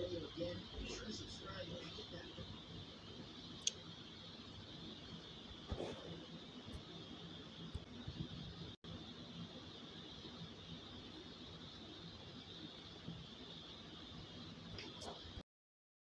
video again.